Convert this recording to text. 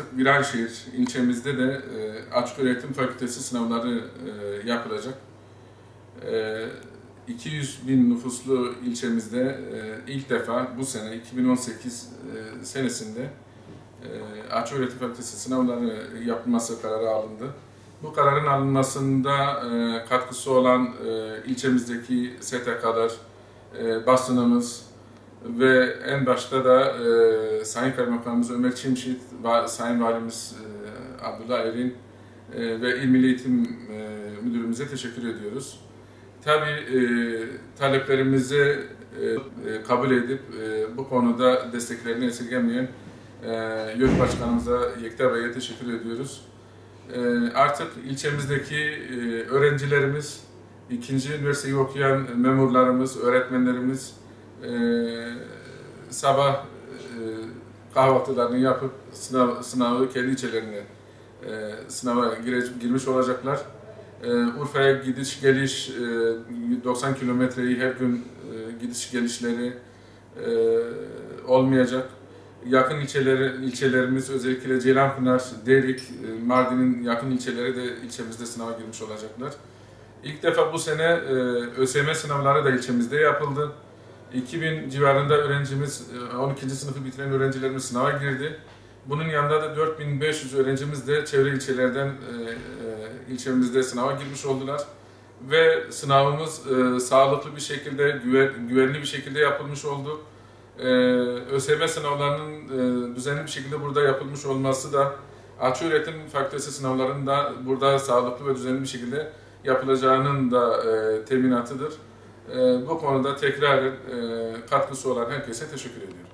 artık Viranşehir ilçemizde de e, açık öğretim fakültesi sınavları e, yapılacak. E, 200 bin nüfuslu ilçemizde e, ilk defa bu sene 2018 e, senesinde e, açık öğretim fakültesi sınavları yapılması kararı alındı. Bu kararın alınmasında e, katkısı olan e, ilçemizdeki STK'lar, e, basınımız ve en başta da e, Sayın Kaymakamımız Ömer Çimşit ve Sayın Valimiz e, Abdullah Erin e, ve İl Milli Eğitim e, Müdürümüze teşekkür ediyoruz. Tabii e, taleplerimizi e, e, kabul edip e, bu konuda desteklerini esirgemeyen e, YÖK Başkanımıza Yekta Bey'e teşekkür ediyoruz. E, artık ilçemizdeki e, öğrencilerimiz, ikinci üniversiteyi okuyan memurlarımız, öğretmenlerimiz e, sabah e, kahvaltılarını yapıp sınav, sınavı kendi ilçelerine e, sınava gire, girmiş olacaklar. E, Urfa'ya gidiş geliş e, 90 kilometreyi her gün e, gidiş gelişleri e, olmayacak. Yakın ilçeleri, ilçelerimiz özellikle Ceylanpınar, Derik, e, Mardin'in yakın ilçeleri de ilçemizde sınava girmiş olacaklar. İlk defa bu sene e, ÖSYM sınavları da ilçemizde yapıldı. 2000 civarında öğrencimiz, e, 12. sınıfı bitiren öğrencilerimiz sınava girdi. Bunun yanında da 4500 öğrencimiz de çevre ilçelerden e, e, ilçemizde sınava girmiş oldular. Ve sınavımız e, sağlıklı bir şekilde, güven, güvenli bir şekilde yapılmış oldu. E, ÖSYM sınavlarının e, düzenli bir şekilde burada yapılmış olması da açık öğretim fakültesi sınavlarının da burada sağlıklı ve düzenli bir şekilde yapılacağının da e, teminatıdır. E, bu konuda tekrar e, katkısı olan herkese teşekkür ediyorum.